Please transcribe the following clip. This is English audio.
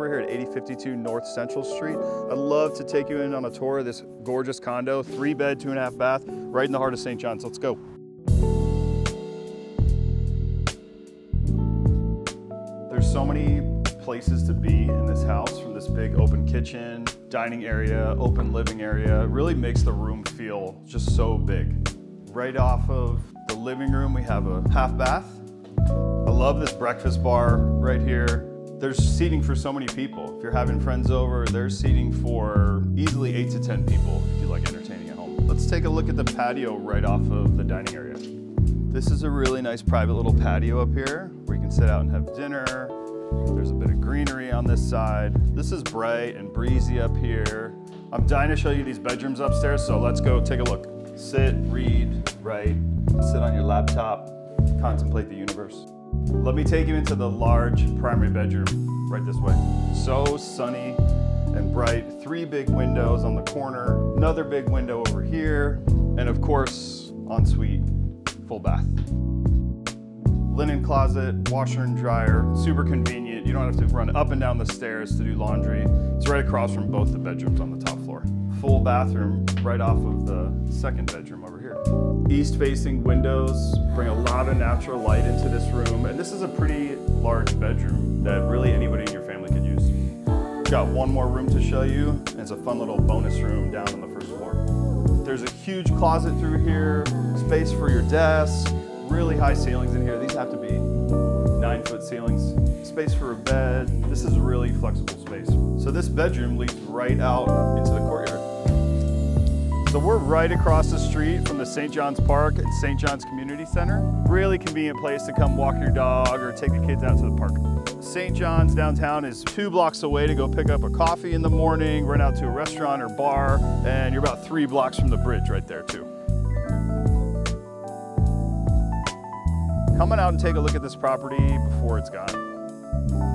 over here at 8052 North Central Street. I'd love to take you in on a tour of this gorgeous condo, three bed, two and a half bath, right in the heart of St. John's. Let's go. There's so many places to be in this house from this big open kitchen, dining area, open living area. It really makes the room feel just so big. Right off of the living room, we have a half bath. I love this breakfast bar right here. There's seating for so many people. If you're having friends over, there's seating for easily eight to 10 people if you like entertaining at home. Let's take a look at the patio right off of the dining area. This is a really nice private little patio up here where you can sit out and have dinner. There's a bit of greenery on this side. This is bright and breezy up here. I'm dying to show you these bedrooms upstairs, so let's go take a look. Sit, read, write, sit on your laptop, contemplate the universe. Let me take you into the large primary bedroom right this way. So sunny and bright. Three big windows on the corner, another big window over here, and of course, ensuite, full bath. Linen closet, washer and dryer, super convenient. You don't have to run up and down the stairs to do laundry. It's right across from both the bedrooms on the top floor. Full bathroom right off of the second bedroom over here. East facing windows bring a lot of natural light into this room. And this is a pretty large bedroom that really anybody in your family could use. Got one more room to show you. And it's a fun little bonus room down on the first floor. There's a huge closet through here, space for your desk, really high ceilings in here. These have to be nine foot ceilings. Space for a bed. This is really flexible space. So this bedroom leads right out into the courtyard. So we're right across the street from the St. John's Park and St. John's Community Center. Really convenient place to come walk your dog or take the kids out to the park. St. John's downtown is two blocks away to go pick up a coffee in the morning, run out to a restaurant or bar, and you're about three blocks from the bridge right there too. Come on out and take a look at this property before it's gone.